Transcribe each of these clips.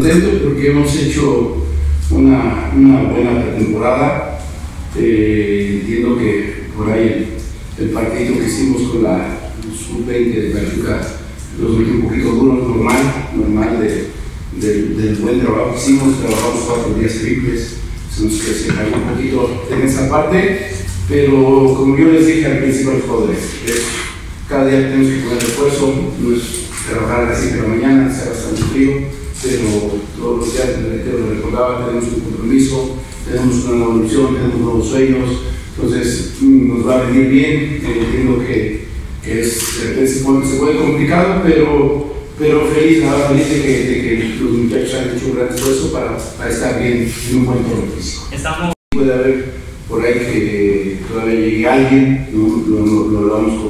Contento porque hemos hecho una, una buena pretemporada. Eh, entiendo que por ahí el, el partido que hicimos con la sub-20 de Pachuca los metió un poquito duro, normal, normal de, de- del buen trabajo que hicimos. Trabajamos cuatro días triples, se nos se cayó un poquito en esa parte, pero como yo les dije al principio a jugadores, es- cada día tenemos que poner esfuerzo, no es trabajar a las 7 de la mañana, hacer bastante frío, pero todos los días, reitero lo recordaba, tenemos un compromiso, tenemos una nueva ilusión, tenemos nuevos sueños, entonces mm, nos va a venir bien, eh, entiendo que, que es, repente se puede, complicado, pero, pero feliz, nada, feliz de que, de que los muchachos han hecho un gran esfuerzo para, para estar bien en un buen físico Estamos puede haber por ahí que todavía llegue alguien, ¿no? lo, lo, lo hablamos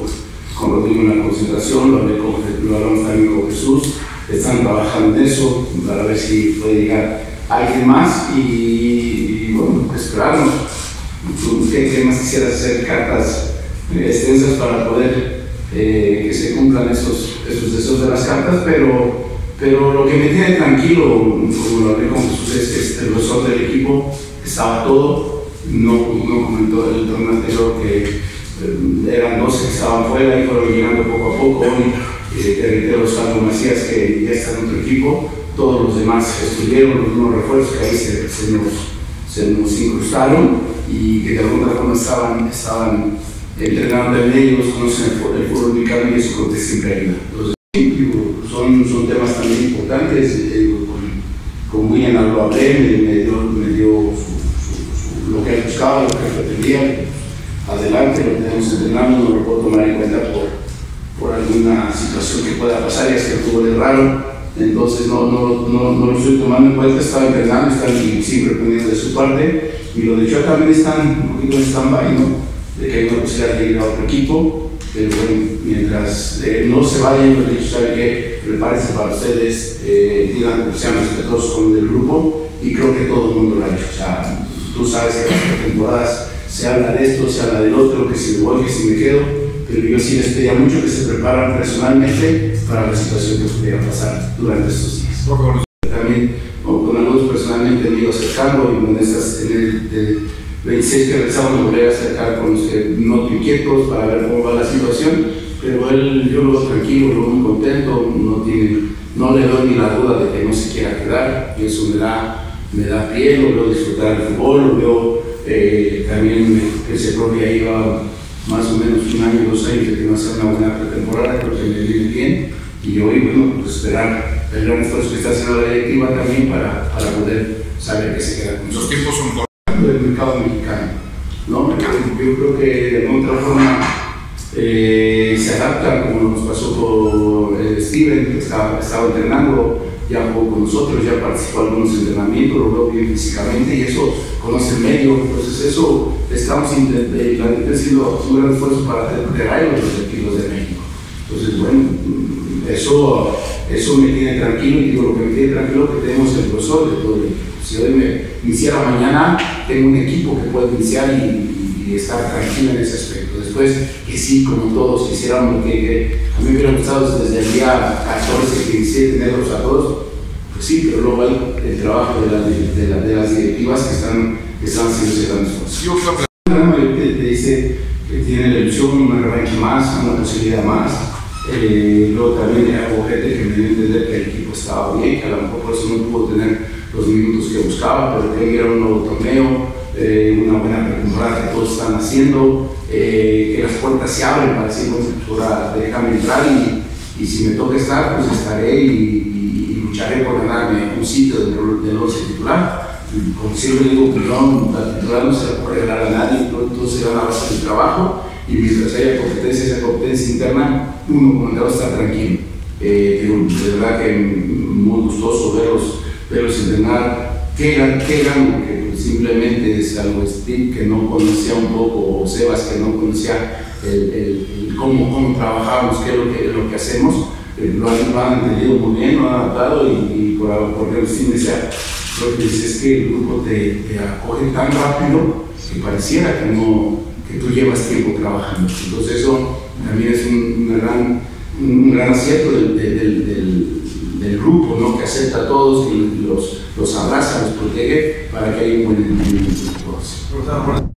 con, con Rodrigo en la concentración, lo, lo hablamos también con Jesús, están trabajando en eso para ver si puede llegar alguien más y, y, bueno, esperarnos. ¿Tú ¿Qué, qué más quisieras hacer cartas eh, extensas para poder eh, que se cumplan esos, esos deseos de las cartas? Pero, pero lo que me tiene tranquilo, como lo hablé con Jesús, es que el grosor del equipo estaba todo. No, no comentó el torneo anterior que eh, eran 12 que estaban fuera y fueron llegando poco a poco. Eh, te reitero, Salvo Macías, que ya está en otro equipo. Todos los demás estuvieron, los nuevos refuerzos que ahí se, se nos, se nos incrustaron y que de alguna forma estaban, estaban entrenando en ellos, conocen el, el fútbol mexicano y eso contesta siempre ayuda. Entonces, son, son temas también importantes. eh, con, con William lo hablé, me, me dio, me dio su- su- su- lo que él buscaba, lo que pretendía. Adelante, lo tenemos entrenando, no lo puedo tomar en cuenta por, por alguna situación que pueda pasar, ya es que el fútbol es raro. Entonces no, no, no, no lo estoy tomando en cuenta, estaba entrenando, están siempre pendientes de su parte. Y lo de Chua también están un poquito en stand-by, ¿no? De que hay una posibilidad de ir a otro equipo. Pero bueno, mientras eh, no se vayan, yo les ¿sabe qué? Prepárense para ustedes, eh, digan que sean respetuosos con el grupo. Y creo que todo el mundo lo ha hecho. O sea, tú sabes que las temporadas se habla de esto, se habla del otro, que si me voy, que si me quedo. Pero yo sí les pedía mucho que se preparan personalmente para la situación que pudiera pasar durante estos días. Por favor, también con algunos personalmente me ido acercando y con estas, en el del 26 que regresamos me volví a acercar con los que no quietos para ver cómo va la situación, pero él yo lo veo tranquilo, lo veo muy contento, no, tiene, no le doy ni la duda de que no se quiera quedar y eso me da, me da pie, lo veo disfrutar del fútbol, lo veo eh, también que ese propio ahí va más o menos un año, dos años de que no hace una buena pretemporada, creo que me viene bien y hoy, bueno, pues esperar el gran esfuerzo que está haciendo la directiva también para, para poder saber que se queda con los tiempos son cortos. del mercado mexicano. ¿no? Yo creo que de alguna otra forma eh, se adapta, como nos pasó con eh, Steven, que estaba, estaba entrenando, ya jugó con nosotros, ya participó en algunos entrenamientos, lo veo bien físicamente y eso conoce el medio. Entonces, eso estamos haciendo un gran esfuerzo para traer los equipos de México. Entonces, bueno, mm, eso, eso me tiene tranquilo y digo, lo que me tiene tranquilo que tenemos el grosor de todo. Si hoy me iniciara mañana, tengo un equipo que puede iniciar y, y estar tranquilo en ese aspecto. Después, que sí, como todos quisiéramos, que, que a mí me hubiera gustado desde el día 14, 15, tenerlos a todos, pues sí, pero luego hay el trabajo de, la- de la- de las directivas que están, que están haciendo ese gran esfuerzo. Yo creo que La gran mayoría te, dice que tiene la ilusión, una revancha más, una posibilidad más. Eh, luego también hubo gente que me dio a entender que el equipo estaba bien, que a lo mejor por eso no pudo tener los minutos que buscaba, pero que era un nuevo torneo, eh, una buena pretemporada que todos están haciendo, eh, que las puertas se abren para decir, ahora déjame entrar y, y si me toca estar, pues estaré y, y- y lucharé por ganarme un sitio dentro del once titular como siempre digo, pues no, la titular no se la puede regalar a nadie, todo, todo se gana a base del trabajo y mientras haya competencia, esa competencia interna, uno como está tranquilo. Eh, de verdad que muy gustoso verlos, verlos entrenar. ¿Qué, gan- qué gano? Porque pues, simplemente Steve que no conocía un poco, o Sebas que no conocía el, cómo, trabajamos, qué es lo que, lo que hacemos. Eh, lo, han, entendido muy bien, lo han adaptado y, y por, el fin de sea lo que dices es que el grupo te, acoge tan rápido que pareciera que, no, que tú llevas tiempo trabajando. Entonces eso también es un, gran, un gran acierto del- del- grupo, ¿no? que acepta a todos y los, los abraza, los protege para que haya un buen entendimiento.